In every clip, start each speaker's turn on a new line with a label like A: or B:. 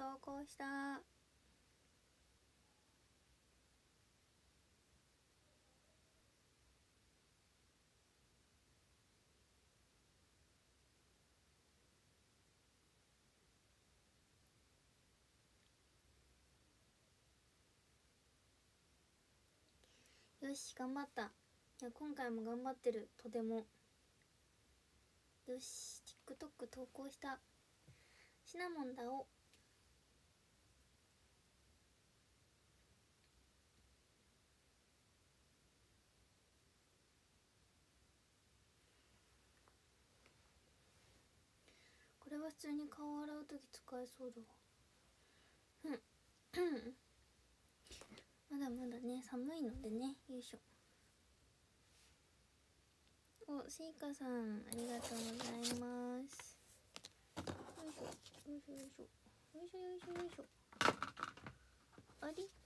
A: 投稿した。よし頑張った。いや今回も頑張ってる。とても。よし TikTok 投稿した。シナモンだお。普通に顔洗う時使えそうだわ。うん。まだまだね寒いのでね。よいしょ。おシーカさんありがとうございます。よいしょよいしょよいしょ。よいしょよいしょよいしょ。あり？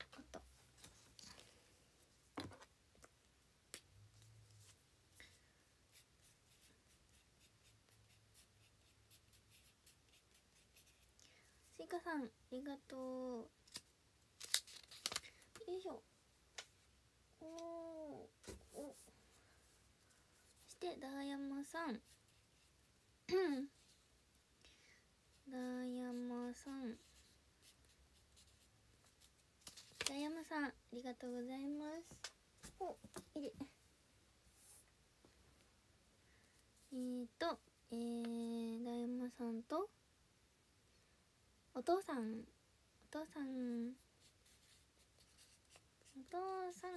A: あったスイカさんありがとう。よいしょ。おお。そしてダー ヤマさん。ダーヤマさん。ダーヤマさんありがとうございます。おいれえーとえー、ダーヤマさんとお父さん。お父さん。お父さん。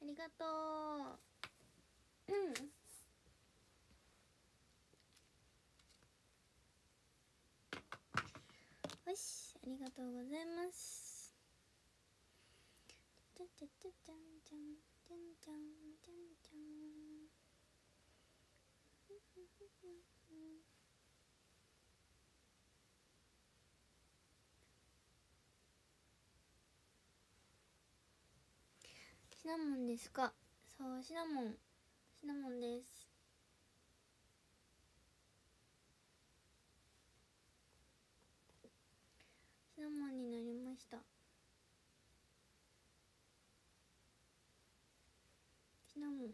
A: ありがとう。うん。よしありがとうございます。じゃじゃじゃじゃんじゃんじゃんじゃんじゃんじゃん。ナモンですか？そうシナモン。シナモンです。シナモンになりました。シナモン。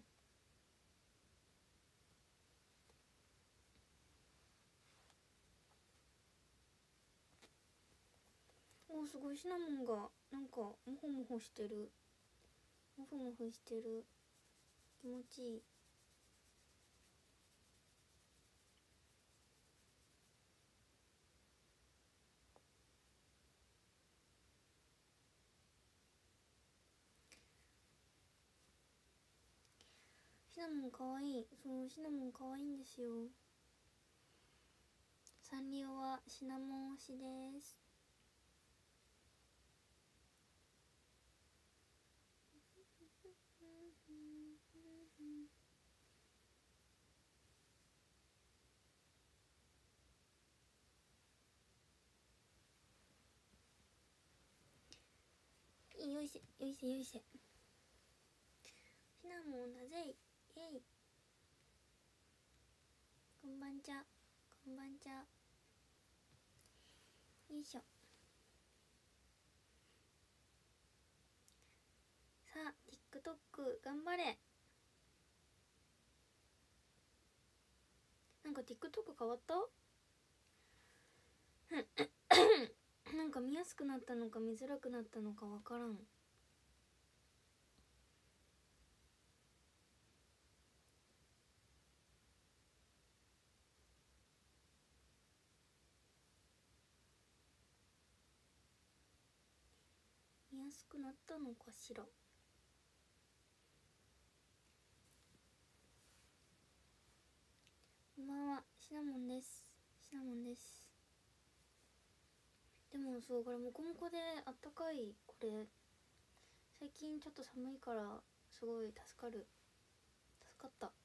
A: おすごい。シナモンがなんかモホモホしてる。モフモフしてる。気持ちいい。シナモンかわい。いそうシナモンかわいいんですよ。サンリオはシナモン推しです。よいしょよいしょよいしょ。シナモンだぜ。いイエイ。こんばんちゃこんばんちゃよいしょ。さあ TikTok 頑張れ。なんか TikTok 変わった？なんか見やすくなったのか見づらくなったのかわからん。見やすくなったのかしら。こんばんは。シナモンです。シナモンです。でもそうこれモコモコであったかいこれ。最近ちょっと寒いからすごい助かる。助かった。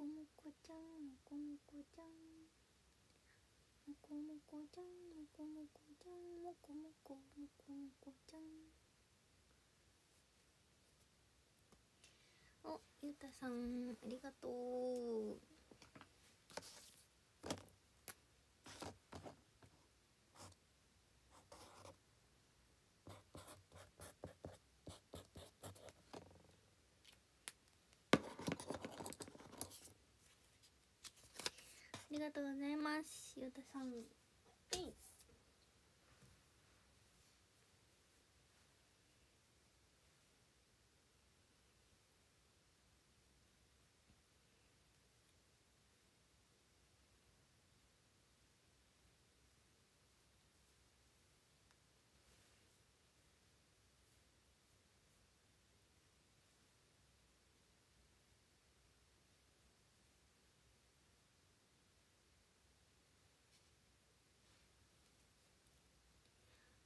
A: こもこちゃんもこもこちゃんもこもこちゃんもこもこちゃんもこもこもこもこちゃんおゆうたさんありがとうありがとうございます。ゆうたさんはい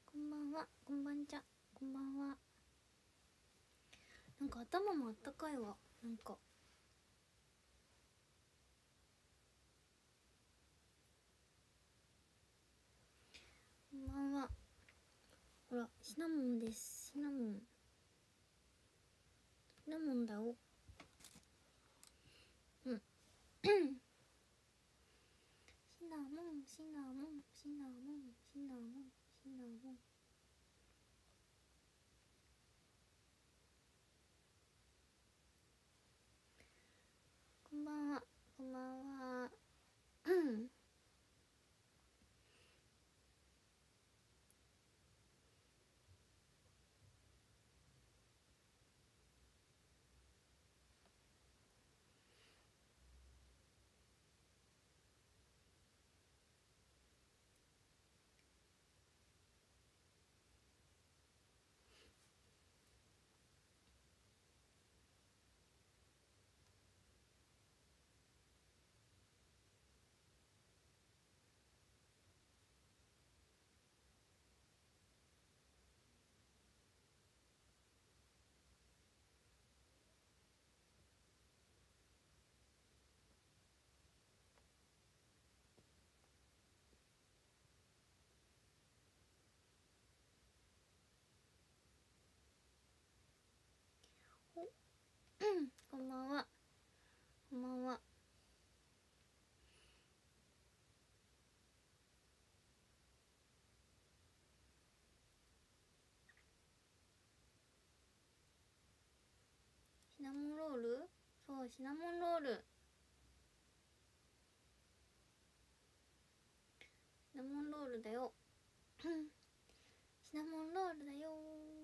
A: こんばんは。こんばんちゃ。こんばんは。なんか頭もあったかいわ。なんか。こんばんは。ほらシナモンです。シナモン。シナモンだおうん。シナモンシナモンシナモンシナモンシナモンこんばんはこんばんは。うんこんばんは。こんばんは。シナモンロール？そうシナモンロール。シナモンロールだよ。シナモンロールだよ。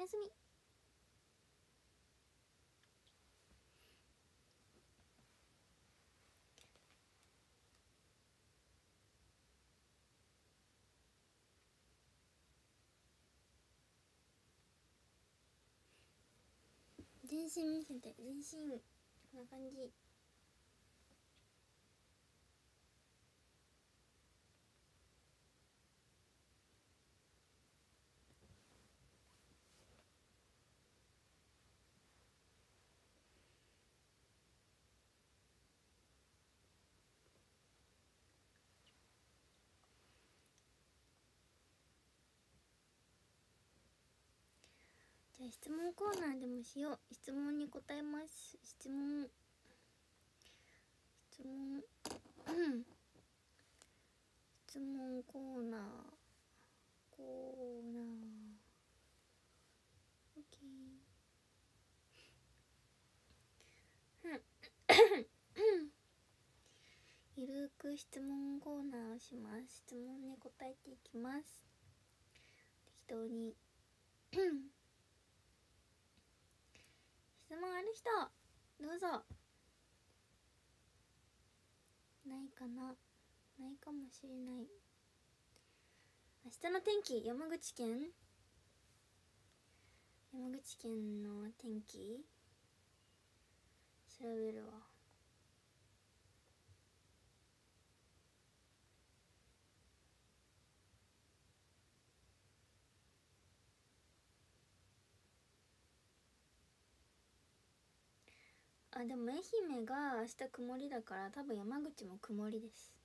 A: やすみ。全身見せて全身こんな感じ。じゃあ質問コーナーでもしよう質問に答えます。質問質問質問コーナーコーナーオッケーうんく質問コーナーをします。質問に答えていきます。適当に。質問ある人どうぞ。ないかな？ないかもしれない。明日の天気山口県？山口県の天気？調べるわ。あでも愛媛が明日曇りだから多分山口も曇りです。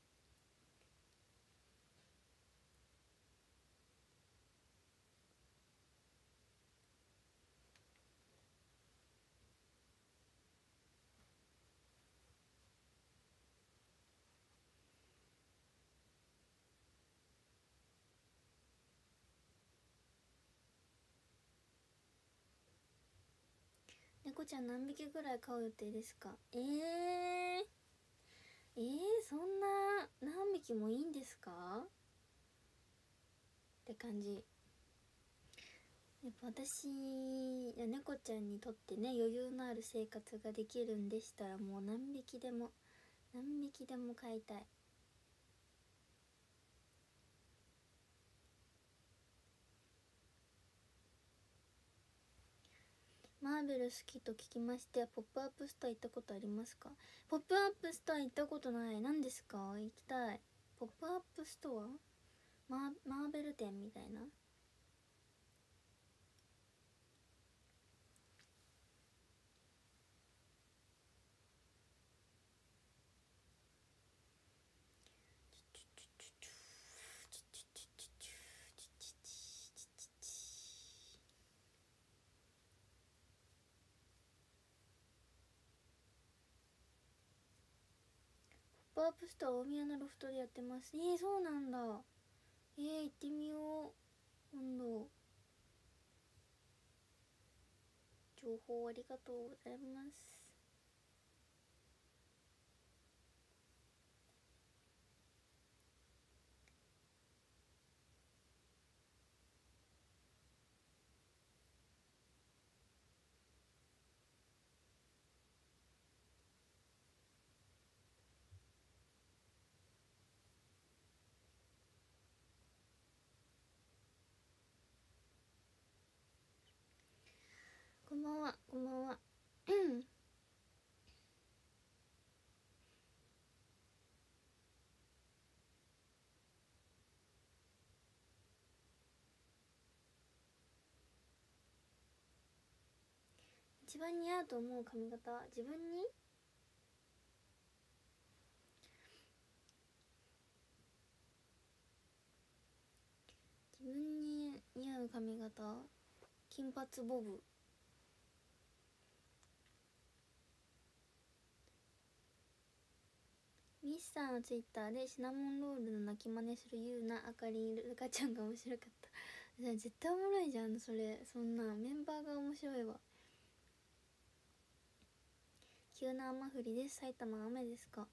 A: 猫ちゃん何匹ぐらい飼う予定ですか？えー、えー、そんな何匹もいいんですか？って感じ。やっぱ私や猫ちゃんにとってね余裕のある生活ができるんでしたらもう何匹でも何匹でも飼いたいマーベル好きと聞きましてポップアップストア行ったことありますか？ポップアップストア行ったことない。何ですか？行きたい。ポップアップストア？マーベル展みたいな。ポップアップストア大宮のロフトでやってます。えー、そうなんだ。えー、行ってみよう。今度。情報ありがとうございますこんばんはこんばんは一番似合うと思う髪型自分に？自分に似合う髪型金髪ボブ。ミスさんのツイッターでシナモンロールの泣き真似するゆうなあかりんルカちゃんが面白かった。絶対おもろいじゃんそれ。そんなメンバーが面白いわ。急な雨降りです埼玉雨ですか？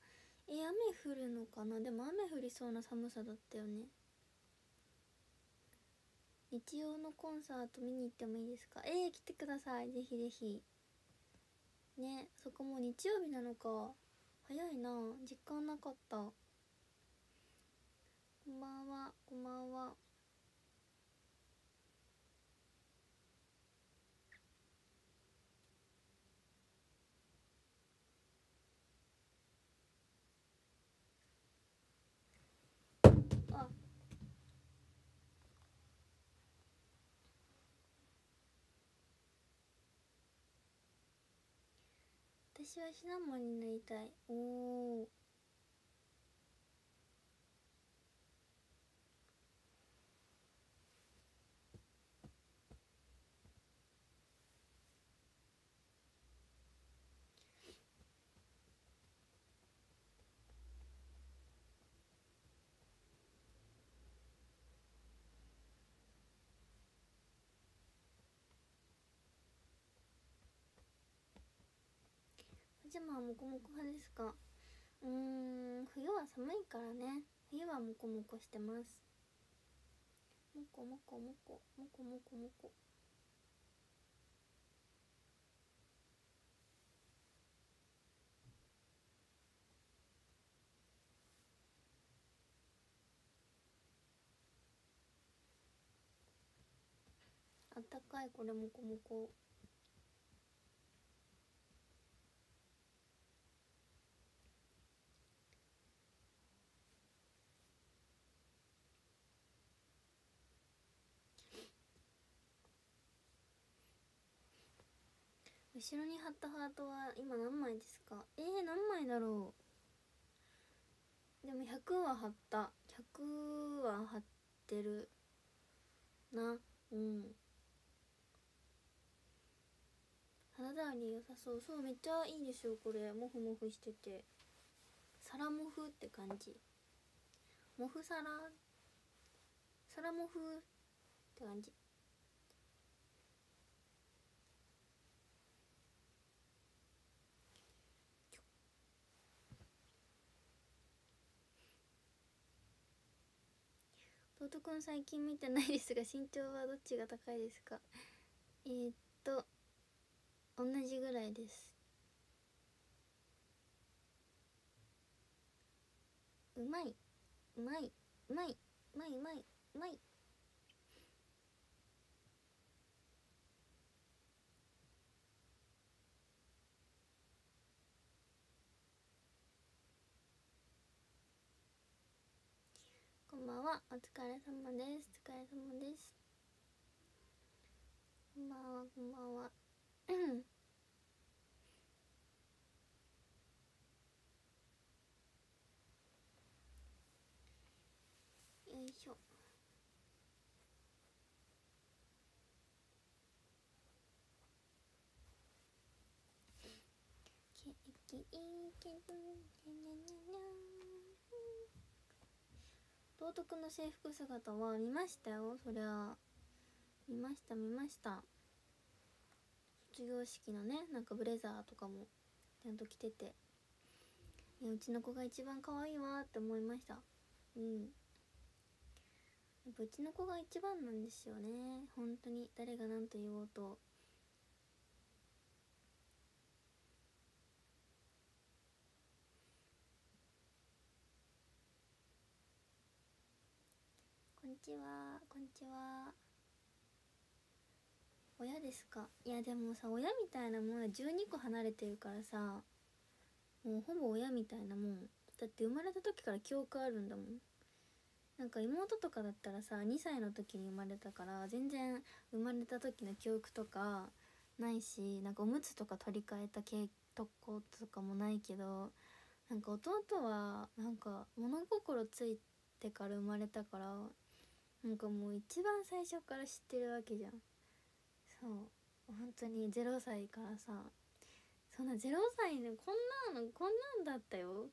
A: え雨降るのかな？でも雨降りそうな寒さだったよね。日曜のコンサート見に行ってもいいですか？えー、来てください。ぜひぜひ。ねそこも日曜日なのか。早いな。実感なかった。こんばんは。こんばんはあ私はシナモンになりたい。おおジャマはモコモコ派ですか？うーん冬は寒いからね。冬はモコモコしてます。モコモコモコモコモコモコあったかいこれモコモコ後ろに貼ったハートは今何枚ですか？えー、何枚だろう？でも100は貼った。100は貼ってるな。うん。肌触り良さそう。そうめっちゃいいですよこれ。モフモフしてて。サラモフって感じ。モフサラサラモフって感じ。ロトコン最近見てないですが身長はどっちが高いですか？えー、っと同じぐらいです。うまい。うまい。うまい。うまい。うまい。うまい。んばんは。お疲れ様です。お疲れ様です。こんばんは。こんばんは。よいしょ。ケーキいいけどにゃにゃにゃにゃ道徳の制服姿は見ましたよ。そりゃ見ました見ました。卒業式のねなんかブレザーとかもちゃんと着てて。いやうちの子が一番可愛いわって思いました。うん。やっぱうちの子が一番なんですよね。本当に。誰が何と言おうと。ちはこんにちは。親ですか？いやでもさ親みたいなもんは12個離れてるからさもうほぼ親みたいなもん。だって生まれた時から記憶あるんだもん。なんか妹とかだったらさ2歳の時に生まれたから全然生まれた時の記憶とかないしなんかおむつとか取り替えた経とことかもないけどなんか弟はなんか物心ついてから生まれたからなんかもう一番最初から知ってるわけじゃん。そう。本当に0歳からさそんな0歳でこんなのこんなんだったよ。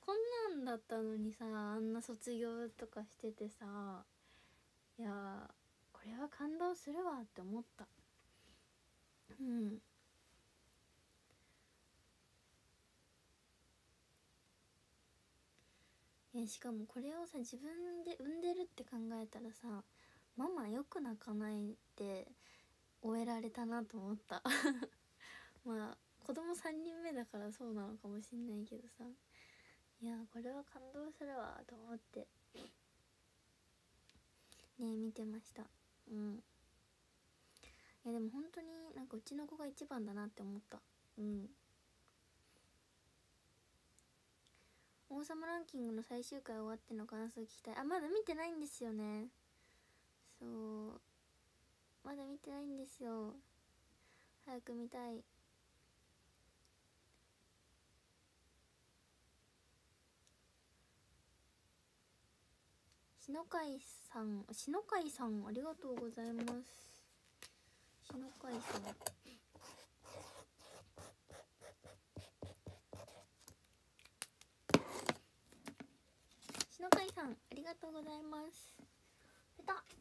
A: こんなんだったのにさあんな卒業とかしててさいやこれは感動するわって思った。うん。えしかもこれをさ自分で産んでるって考えたらさママよく泣かないって終えられたなと思った。まあ子供3人目だからそうなのかもしんないけどさ。いやこれは感動するわと思って。ね見てました。うん。いやでも本当になんかうちの子が一番だなって思った。うん。様ランキングの最終回終わっての感想聞きたい。あまだ見てないんですよね。そう。まだ見てないんですよ。早く見たい。篠海さん篠海さんありがとうございます。篠海さん。篠海さんありがとうございます。下手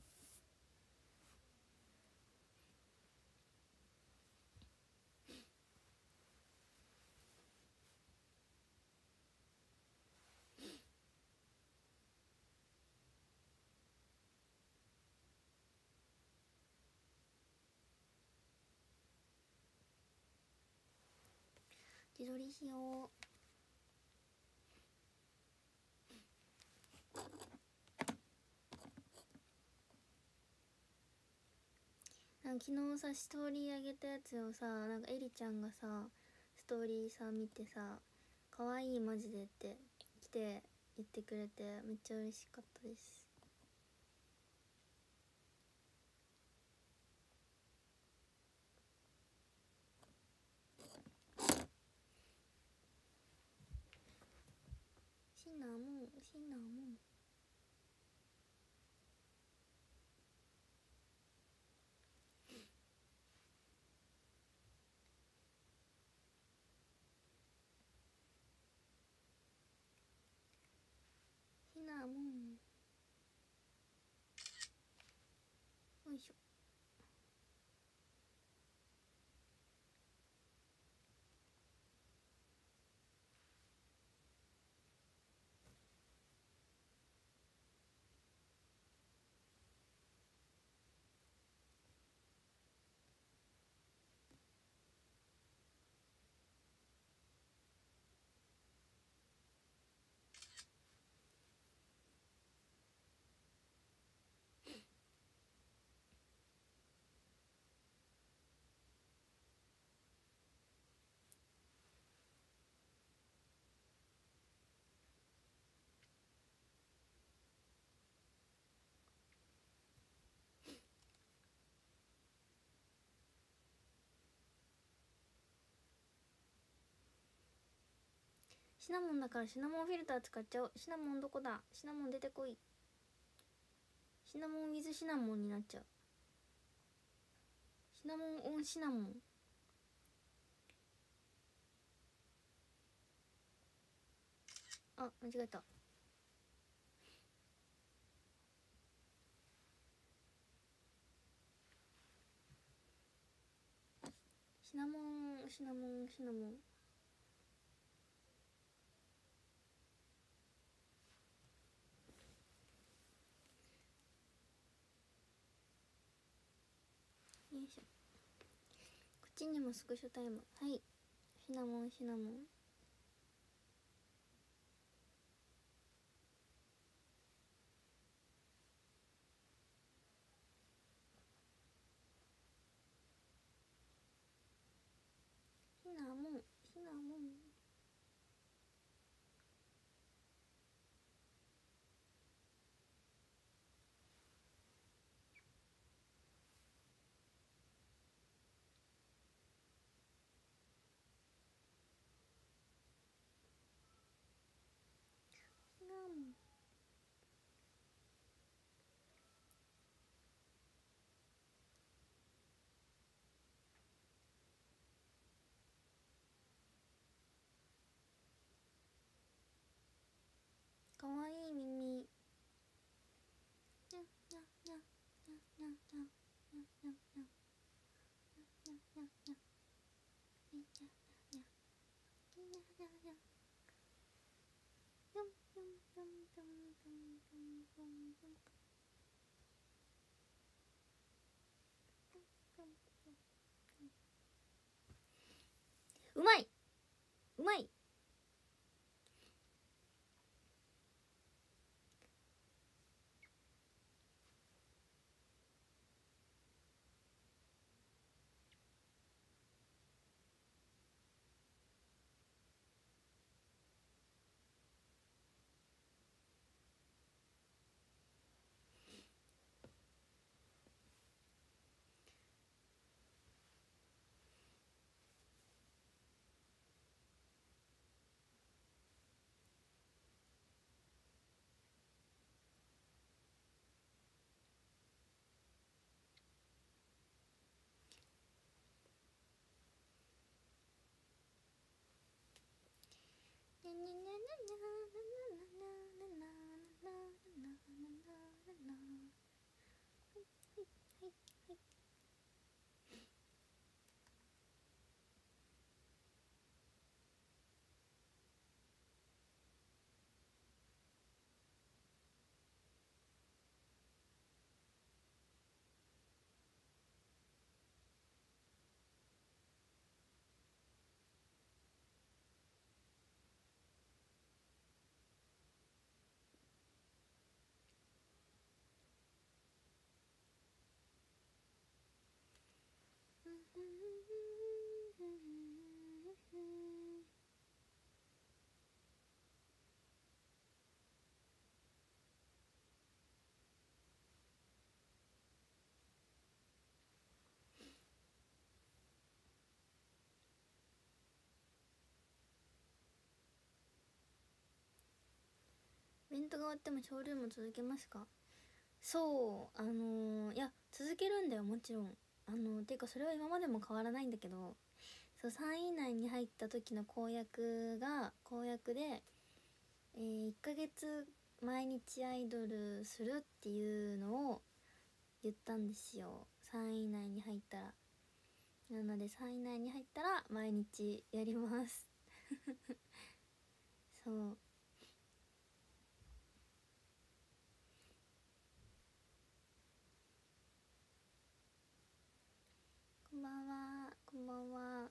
A: 自撮りしよう。昨日さストーリー上げたやつをさなんかエリちゃんがさストーリーさ見てさ「可愛いマジで」って来て言ってくれてめっちゃ嬉しかったです。シナモンだからシナモンフィルター使っちゃおう。シナモンどこだ？シナモン出てこい。シナモン水シナモンになっちゃう。シナモンオンシナモン。あ間違えた。シナモンシナモンシナモン。こっちにもスクショタイム。はい。シナモンシナモン。うまい。night. イベントが終わってもショールーム続けますか？そうあのー、いや続けるんだよもちろん。あの、ていうかそれは今までも変わらないんだけどそう3位以内に入った時の公約が公約で、えー、1ヶ月毎日アイドルするっていうのを言ったんですよ。3位以内に入ったら。なので3位以内に入ったら毎日やります。そうこんばんはこんばんは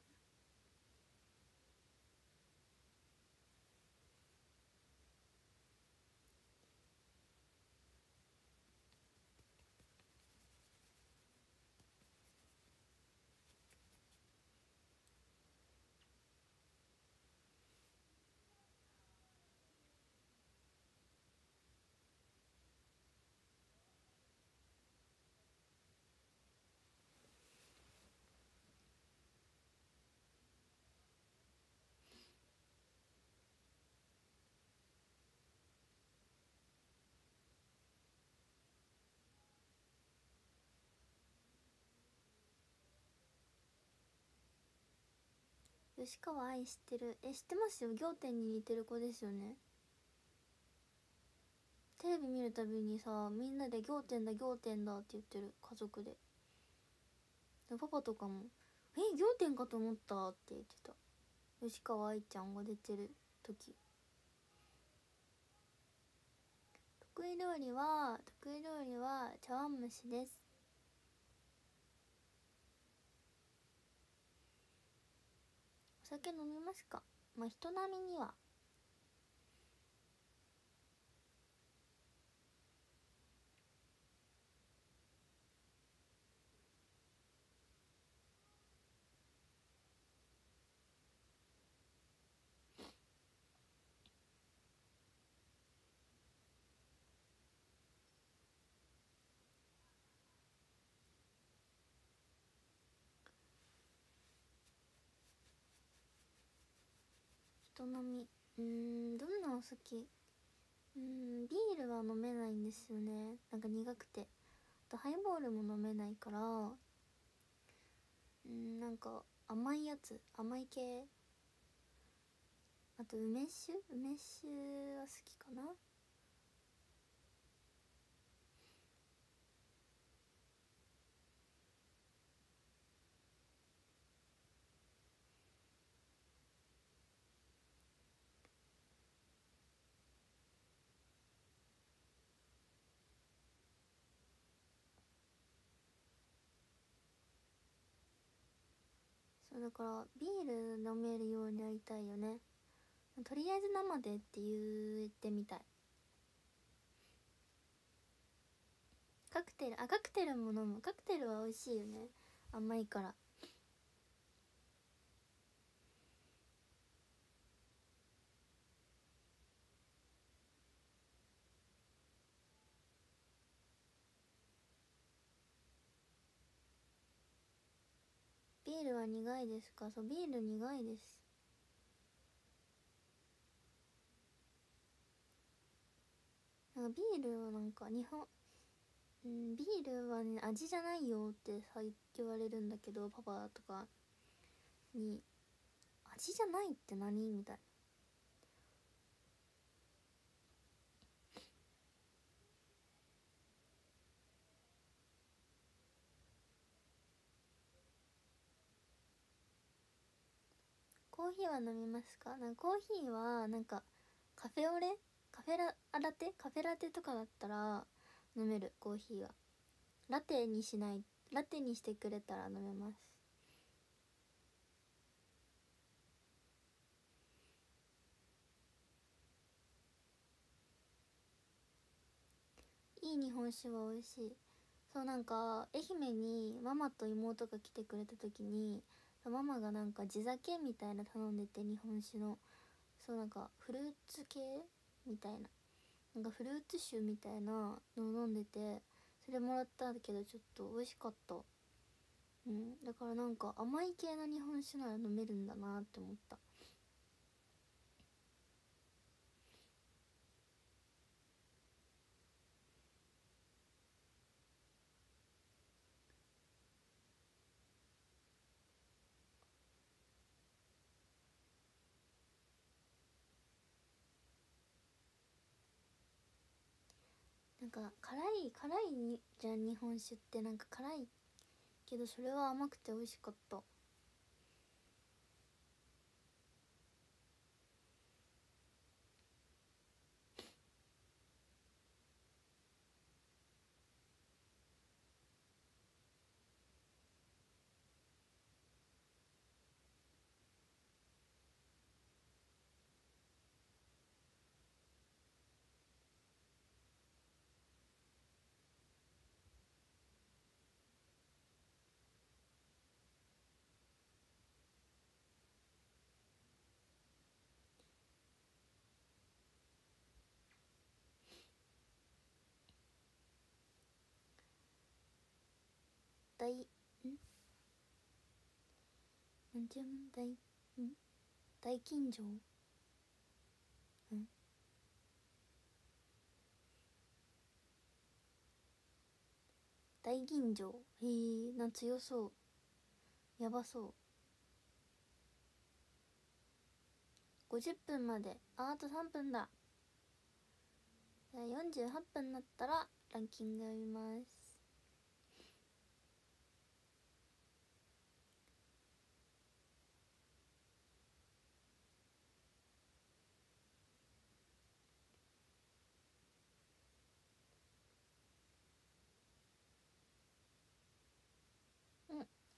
A: 吉川愛知ってる。え知ってますよ。仰天に似てる子ですよね。テレビ見るたびにさみんなで仰天だ仰天だって言ってる。家族で。でパパとかも「え仰天かと思った」って言ってた。吉川愛ちゃんが出てる時。得意料理は得意料理は茶碗蒸しです。お酒飲みますか？まあ人並みには。人並み。うんどんなお酒？うんビールは飲めないんですよね。なんか苦くて。あとハイボールも飲めないから。うんなんか甘いやつ。甘い系。あと梅酒？梅酒は好きかな。そうだからビール飲めるようになりたいよね。とりあえず生でって言ってみたい。カクテルあカクテルも飲む。カクテルは美味しいよね。甘いから。ールは苦いですか？そうビール苦いです。なんかビールはなんか日本うんビールはね味じゃないよってさ言われるんだけどパパとかに味じゃないって何？みたいコーヒーは飲みますか？なんかコーヒーはなんかカフェオレ？カフェララテ？カフェラテとかだったら飲めるコーヒーは。ラテにしないラテにしてくれたら飲めます。いい日本酒は美味しい。そうなんか愛媛にママと妹が来てくれた時にママがなんか地酒みたいな頼んでて日本酒の。そうなんかフルーツ系みたいな。なんかフルーツ酒みたいなのを飲んでてそれもらったけどちょっと美味しかった。うん。だからなんか甘い系の日本酒なら飲めるんだなって思った。なんか辛い辛いじゃん日本酒ってなんか辛いけどそれは甘くて美味しかった。大ん？なん大ん？大近所ん？大吟醸？へえな強そう。やばそう。50分まで。ああと3分だ。48分になったらランキング読みます。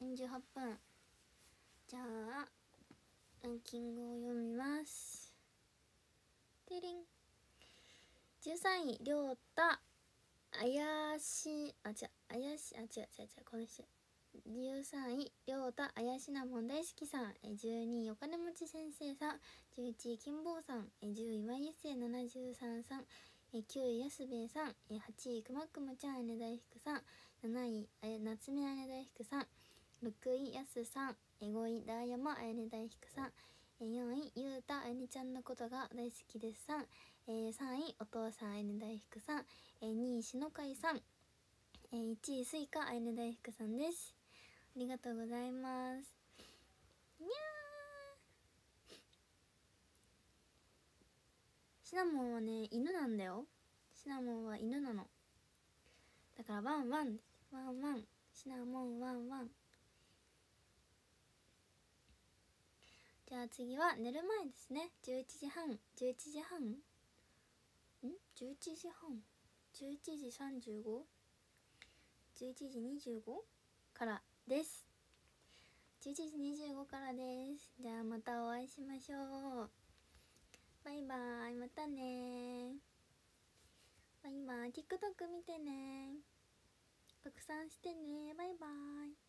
A: 48分。じゃあランキングを読みます。てりん13位りょうたあやしあ違うあやしあ違う違う違うこの人。13位りょうたあやしなもん大好きさん。12位お金持ち先生さん。11位金坊さん。10位まゆせ73さん。9位安兵衛さん。8位くまくまちゃん姉大福さん。7位夏目姉大福さん。6位やすさん5位ダーヤマあやね大福さん4位ゆうたあやねちゃんのことが大好きですさん3位お父さんあやね大福さん2位しのかいさん1位スイカあやね大福さんです。ありがとうございます。にゃー。シナモンはね犬なんだよ。シナモンは犬なの。だからワンワンワンワン。シナモンワンワン。じゃあ次は寝る前ですね。11時半。11時半？ん？11時半？11時 35?11 時25からです。11時25からです。じゃあまたお会いしましょう。バイバーイ。またね。バイバイ。TikTok 見てね。拡散してね。バイバイ。